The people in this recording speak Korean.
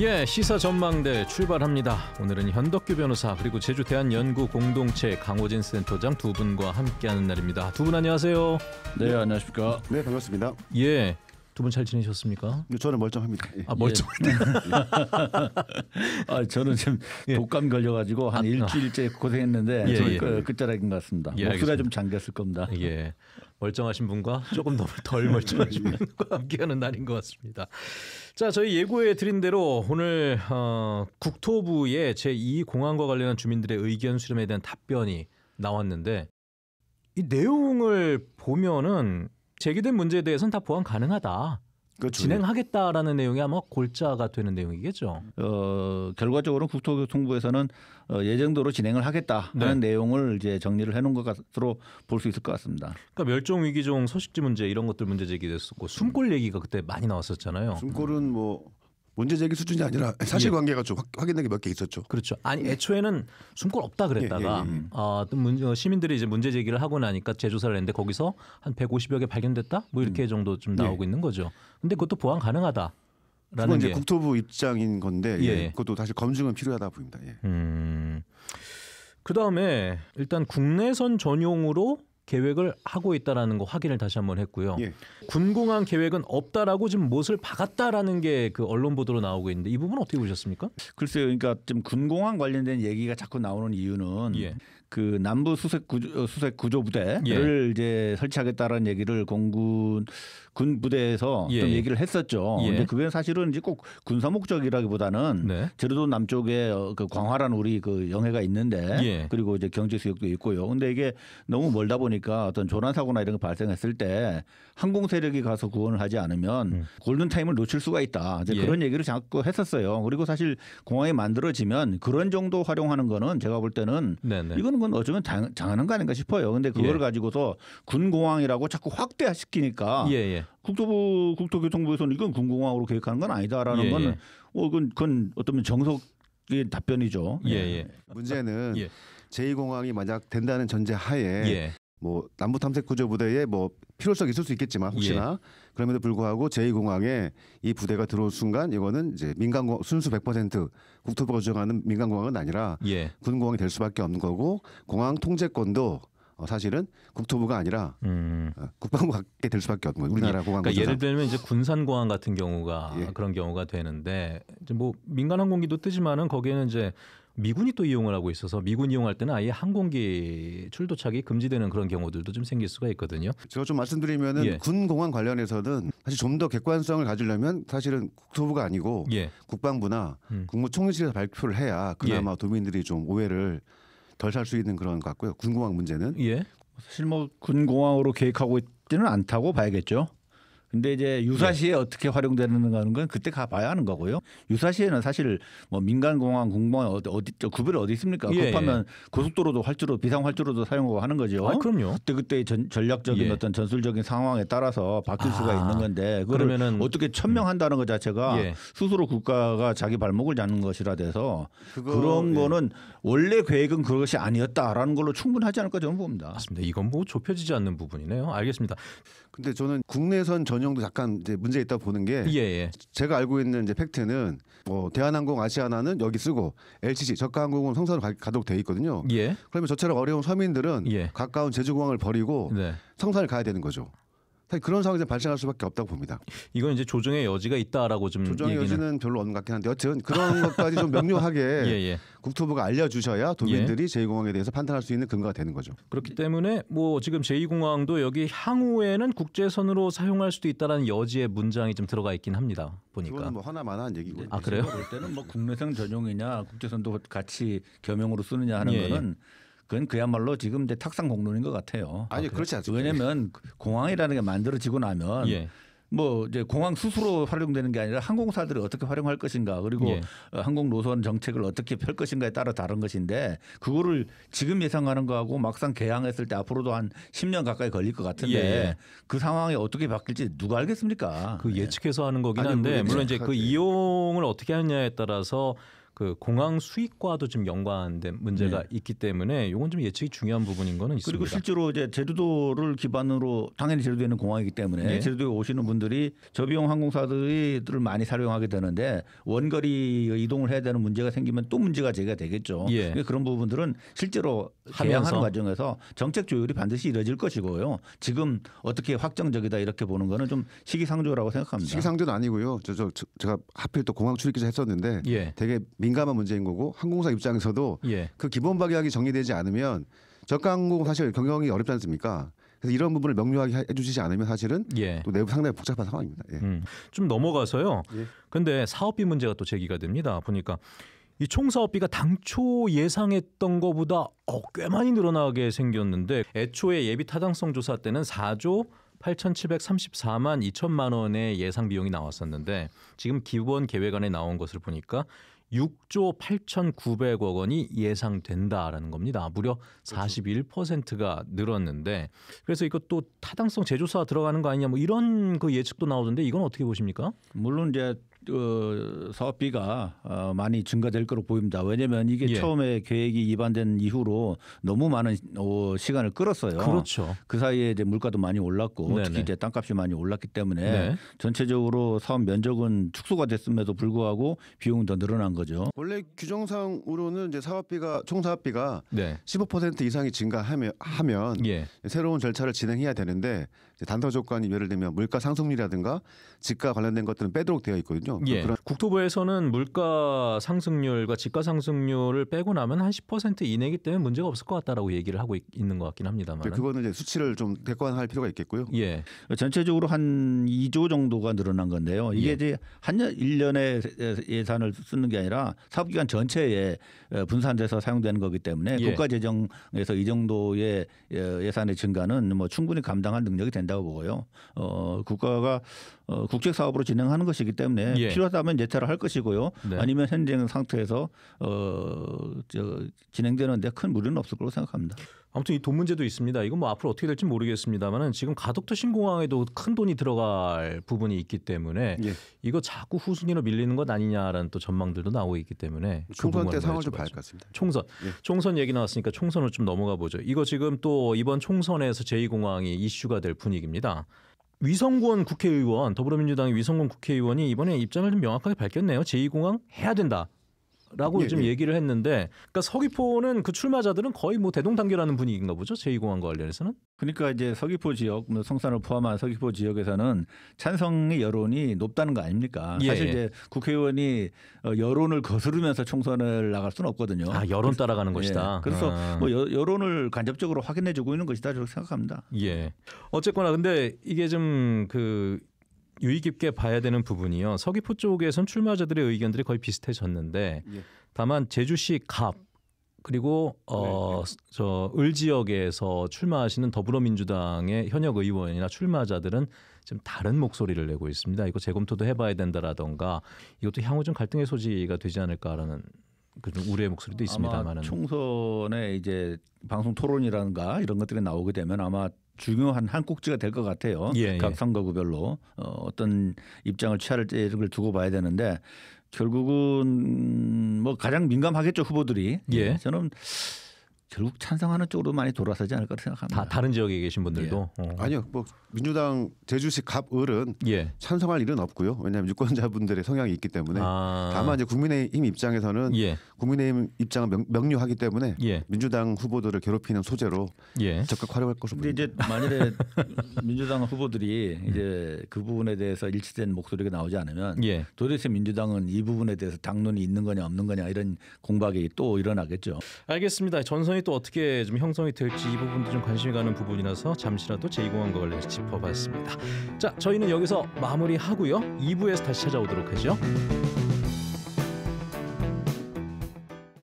예, 시사 전망대 출발합니다. 오늘은 현덕규 변호사 그리고 제주 대한 연구 공동체 강호진 센터장 두 분과 함께하는 날입니다. 두 분 안녕하세요. 네, 안녕하십니까. 네, 반갑습니다. 예, 두 분 잘 지내셨습니까? 네, 저는 멀쩡합니다. 예. 아 멀쩡하다. 아, 저는 지금 예. 독감 걸려가지고 한 아, 일주일째 고생했는데 예, 좀 예. 그, 끝자락인 것 같습니다. 예, 목소리가. 좀 잠겼을 겁니다. 예, 멀쩡하신 분과 조금 더 덜 멀쩡하신 분과 함께하는 날인 것 같습니다. 자, 저희 예고해 드린 대로 오늘 어, 국토부의 제2 공항과 관련한 주민들의 의견 수렴에 대한 답변이 나왔는데 이 내용을 보면은 제기된 문제에 대해서는 다 보완 가능하다. 그렇죠. 진행하겠다라는 내용이 아마 골자가 되는 내용이겠죠. 어, 결과적으로 국토교통부에서는 어, 예정대로 진행을 하겠다 하는 내용을 이제 정리를 해놓은 것으로 볼 수 있을 것 같습니다. 그러니까 멸종 위기종 서식지 문제 이런 것들 문제 제기됐었고 숨골 얘기가 그때 많이 나왔었잖아요. 숨골은 뭐 문제 제기 수준이 아니라 사실 관계가 좀 확- 확인된 게 몇 개 있었죠. 그렇죠. 아니 애초에는 숨골 없다 그랬다가 예, 예, 예. 아, 또 문, 어, 시민들이 이제 문제 제기를 하고 나니까 재조사를 했는데 거기서 한 150여 개 발견됐다 뭐 이렇게 정도 좀 나오고 있는 거죠. 근데 그것도 보완 가능하다. 그건 라는 이제 게 국토부 입장인 건데 예. 예. 그것도 다시 검증은 필요하다 보입니다. 예. 음. 그 다음에 일단 국내선 전용으로 계획을 하고 있다라는 거 확인을 다시 한번 했고요. 예. 군공항 계획은 없다라고 지금 못을 박았다라는 게 그 언론 보도로 나오고 있는데 이 부분 은 어떻게 보셨습니까? 글쎄요, 그러니까 지금 군공항 관련된 얘기가 자꾸 나오는 이유는 예. 그 남부 수색 구조, 어, 수색 구조 부대를 예. 이제 설치하겠다라는 얘기를 공군 군 부대에서 예, 좀 예. 얘기를 했었죠. 예. 근데 그게 사실은 이제 꼭 군사 목적이라기보다는 네. 제주도 남쪽에 어, 그 광화란 우리 그 영해가 있는데 예. 그리고 이제 경제 수역도 있고요. 근데 이게 너무 멀다 보니까 어떤 조난 사고나 이런 거 발생했을 때 항공 세력이 가서 구원을 하지 않으면 음. 골든 타임을 놓칠 수가 있다. 이제 예. 그런 얘기를 자꾸 했었어요. 그리고 사실 공항이 만들어지면 그런 정도 활용하는 거는 제가 볼 때는 네네. 이거는 건 어쩌면 장, 장하는 거 아닌가 싶어요. 근데 그걸 예. 가지고서 군공항이라고 자꾸 확대시키니까 예, 예. 국토부 국토교통부에서는 이건 군공항으로 계획하는 건 아니다라는 예, 건 예. 어, 그건, 그건 어떤 정석의 답변이죠. 예, 예. 문제는 예. 제2공항이 만약 된다는 전제 하에 예. 뭐 남부 탐색 구조 부대에 뭐 필요성이 있을 수 있겠지만 혹시나 예. 그럼에도 불구하고 제2공항에 이 부대가 들어올 순간 이거는 이제 민간공 순수 100% 국토부가 주장하는 민간 공항은 아니라 예. 군 공항이 될 수밖에 없는 거고 공항 통제권도 어, 사실은 국토부가 아니라 음. 어, 국방부 갖게 될 수밖에 없는 거예요. 우리나라 공항 그러니까 예를. 들면 이제 군산 공항 같은 경우가 예. 그런 경우가 되는데 이제 뭐 민간 항공기도 뜨지만은 거기에는 이제 미군이 또 이용을 하고 있어서 미군 이용할 때는 아예 항공기 출도착이 금지되는 그런 경우들도 좀 생길 수가 있거든요. 제가 좀 말씀드리면은 예. 군 공항 관련해서는 사실 좀 더 객관성을 가지려면 사실은 국토부가 아니고 예. 국방부나 음. 국무총리실에서 발표를 해야 그나마 도민들이 좀 오해를 덜 살 수 있는 그런 것 같고요. 군 공항 문제는 예. 사실 뭐 군공항으로 계획하고 있지는 않다고 봐야겠죠. 근데 이제 유사시에 어떻게 활용되는가는 건 그때 가봐야 하는 거고요. 유사시에는 사실 뭐 민간 공항, 공공항 어디 어디 저 구별이 어디 있습니까? 예, 급하면 고속도로도 활주로 비상 활주로도 사용하고 하는 거죠. 아, 그럼요. 그때 그때 전, 전략적인 예. 어떤 전술적인 상황에 따라서 바뀔 수가 아, 있는 건데 그러면은- 어떻게 천명한다는 것 자체가 예. 스스로 국가가 자기 발목을 잡는 것이라 돼서 그거, 그런 예. 거는 원래 계획은 그것이 아니었다라는 걸로 충분하지 않을까 저는 봅니다. 맞습니다. 이건 뭐 좁혀지지 않는 부분이네요. 알겠습니다. 근데 저는 국내선 전용도 약간 이제 문제 있다 고 보는 게 예, 예. 제가 알고 있는 이제 팩트는 뭐 대한항공 아시아나는 여기 쓰고 LCC 저가항공은 성선으로 가- 가도록 돼 있거든요. 예. 그러면 저처럼 어려운 서민들은 예. 가까운 제주공항을 버리고 네. 성산을 가야 되는 거죠. 사실 그런 상황이 발생할 수밖에 없다고 봅니다. 이건 이제 조정의 여지가 있다라고 좀 조정의 얘기는 여지는 별로 없는 것 같긴 한데 여튼 그런 것까지 좀 명료하게 예, 예. 국토부가 알려주셔야 도민들이 제2공항에 대해서 판단할 수 있는 근거가 되는 거죠. 그렇기 때문에 뭐 지금 제2공항도 여기 향후에는 국제선으로 사용할 수도 있다라는 여지의 문장이 좀 들어가 있긴 합니다. 보니까. 뭐 하나만한 얘기고. 아, 그래요? 볼 때는 뭐 국내선 전용이냐 국제선도 같이 겸용으로 쓰느냐 하는 예, 거는 그건 그야말로 지금 이제 탁상 공론인 것 같아요. 아니 그렇지 않습니다. 왜냐하면 공항이라는 게 만들어지고 나면 예. 뭐 이제 공항 스스로 활용되는 게 아니라 항공사들이 어떻게 활용할 것인가 그리고 예. 어, 항공 노선 정책을 어떻게 펼 것인가에 따라 다른 것인데 그거를 지금 예상하는 거하고 막상 개항했을 때 앞으로도 한 10년 가까이 걸릴 것 같은데 예. 그 상황이 어떻게 바뀔지 누가 알겠습니까? 그 예. 예측해서 하는 거긴 아니, 한데 뭐 물론 이제 그. 이용을 어떻게 하느냐에 따라서 그 공항 수익과도 좀 연관된 문제가 네. 있기 때문에 이건 좀 예측이 중요한 부분인 거는 있습니다. 그리고 실제로 이제 제주도를 기반으로 당연히 제주도에 있는 공항이기 때문에 예. 제주도에 오시는 분들이 저비용 항공사들을 많이 사용하게 되는데 원거리 이동을 해야 되는 문제가 생기면 또 문제가 제기가 되겠죠. 예. 그런 부분들은 실제로. 계양하는 과정에서 정책 조율이 반드시 이루어질 것이고요. 지금 어떻게 확정적이다 이렇게 보는 거는 좀 시기상조라고 생각합니다. 시기상조는 아니고요. 저, 저, 저 제가 하필 또 공항 출입 기자 했었는데 예. 되게 민 감한 문제인 거고 항공사 입장에서도 예. 그 기본 박약이 정리되지 않으면 저가 항공 사실 경영이 어렵지 않습니까? 그래서 이런 부분을 명료하게 해- 해주시지 않으면 사실은 예. 또 내부 상당히 복잡한 상황입니다. 예. 음, 좀 넘어가서요. 예. 근데 사업비 문제가 또 제기가 됩니다. 보니까 이 총사업비가 당초 예상했던 것보다 어, 꽤 많이 늘어나게 생겼는데 애초에 예비 타당성 조사 때는 4조 8,734만 2천만 원의 예상 비용이 나왔었는데 지금 기본 계획안에 나온 것을 보니까 6조 8,900억 원이 예상된다라는 겁니다. 무려 41%가 늘었는데 그래서 이것도 타당성 재조사 들어가는 거 아니냐 뭐 이런 그 예측도 나오던데 이건 어떻게 보십니까? 물론 이제 어, 사업비가 어, 많이 증가될 거로 보입니다. 왜냐하면 이게 예. 처음에 계획이 위반된 이후로 너무 많은 어, 시간을 끌었어요. 그렇죠. 그 사이에 이제 물가도 많이 올랐고 네네. 특히 이제 땅값이 많이 올랐기 때문에 네. 전체적으로 사업 면적은 축소가 됐음에도 불구하고 비용은 더 늘어난 거죠. 원래 규정상으로는 이제 사업비가 총 사업비가 네. 15% 이상이 증가하면 하면 예. 새로운 절차를 진행해야 되는데 단서 조건이 예를 들면 물가 상승률이라든가 집가 관련된 것들은 빼도록 되어 있거든요. 예. 그런 국토부에서는 물가 상승률과 집가 상승률을 빼고 나면 한 10% 이내이기 때문에 문제가 없을 것 같다라고 얘기를 하고 있, 는것 같긴 합니다만. 이제 그거는 이제 수치를 좀 객관할 필요가 있겠고요. 예. 전체적으로 한 2조 정도가 늘어난 건데요. 이게 예. 이제 한년 1년의 예산을 쓰는 게 아니라 사업 기간 전체에 어, 분산돼서 사용되는 거기 때문에 예. 국가 재정에서 이 정도의 예, 예산의 증가는 뭐 충분히 감당할 능력이 된다고 보고요. 어, 국가가 어, 국책 사업으로 진행하는 것이기 때문에 예. 필요하다면 예타를 할 것이고요. 네. 아니면 현재 상태에서 어, 저, 진행되는데 큰 무리는 없을 거로 생각합니다. 아무튼 이 돈 문제도 있습니다. 이건 뭐 앞으로 어떻게 될지 모르겠습니다만은 지금 가덕도 신공항에도 큰 돈이 들어갈 부분이 있기 때문에 예. 이거 자꾸 후순위로 밀리는 것 아니냐라는 또 전망들도 나오고 있기 때문에 그 총선 때 부분을 상황을 좀. 봐야 할 것 같습니다. 총선. 예. 총선 얘기 나왔으니까 총선으로 좀 넘어가 보죠. 이거 지금 또 이번 총선에서 제2공항이 이슈가 될 분위기입니다. 위성권 국회의원 더불어민주당의 위성권 국회의원이 이번에 입장을 좀 명확하게 밝혔네요. 제2공항 해야 된다. 라고 예, 좀 예. 얘기를 했는데 그러니까 서귀포는 그 출마자들은 거의 뭐 대동단결하는 분위기인가 보죠 제2공항과 관련해서는 그러니까 이제 서귀포 지역, 뭐 성산을 포함한 서귀포 지역에서는 찬성의 여론이 높다는 거 아닙니까? 예, 사실 예. 이제 국회의원이 어, 여론을 거스르면서 총선을 나갈 수는 없거든요. 아 여론 따라가는 것이다. 예, 그래서 아. 뭐 여, 여론을 간접적으로 확인해 주고 있는 것이다 저렇게 생각합니다. 예. 어쨌거나 근데 이게 좀그 유의 깊게 봐야 되는 부분이요. 서귀포 쪽에선 출마자들의 의견들이 거의 비슷해졌는데 예. 다만 제주시 갑 그리고 어저 을 지역에서 출마하시는 더불어민주당의 현역 의원이나 출마자들은 좀 다른 목소리를 내고 있습니다. 이거 재검토도 해봐야 된다라던가 이것도 향후 좀 갈등의 소지가 되지 않을까라는 그좀 우려의 목소리도 아마 있습니다만은 총선에 이제 방송 토론이라든가 이런 것들이 나오게 되면 아마 중요한 한 꼭지가 될 것 같아요. 예, 각 예. 선거구별로 어, 어떤 입장을 취할지를 두고 봐야 되는데 결국은 뭐 가장 민감하겠죠 후보들이. 예. 저는 결국 찬성하는 쪽으로 많이 돌아서지 않을까 생각합니다. 다 다른 지역에 계신 분들도 어. 아니요, 뭐 민주당 제주시 갑을은 예. 찬성할 일은 없고요. 왜냐하면 유권자분들의 성향이 있기 때문에. 아. 다만 이제 국민의힘 입장에서는 예. 국민의힘 입장은 명, 명료하기 때문에 예. 민주당 후보들을 괴롭히는 소재로 예. 적극 활용할 것으로 보입니다. 이제 만일에 민주당 후보들이 이제 그 부분에 대해서 일치된 목소리가 나오지 않으면 예. 도대체 민주당은 이 부분에 대해서 당론이 있는 거냐 없는 거냐 이런 공박이 또 일어나겠죠. 알겠습니다. 전선 이 또 어떻게 좀 형성이 될지 이 부분도 좀 관심이 가는 부분이라서 잠시라도 제2공항과 관련해서 짚어봤습니다. 자, 저희는 여기서 마무리하고요. 2부에서 다시 찾아오도록 하죠.